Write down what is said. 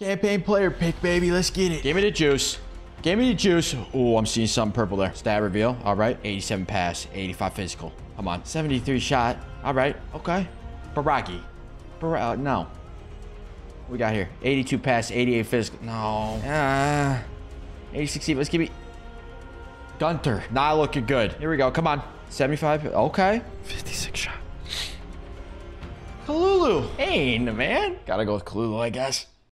Campaign player pick, baby. Let's get it. Give me the juice. Give me the juice. Oh, I'm seeing something purple there. Stat reveal. All right. 87 pass, 85 physical. Come on. 73 shot. All right. Okay. Baraki. Bar uh, no. What we got here? 82 pass, 88 physical. No. Ah. 86. Let's give me. Gunter. Not looking good. Here we go. Come on. 75. Okay. 56 shot. Kalulu. Hey, man. Gotta go with Kalulu, I guess.